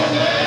Amen.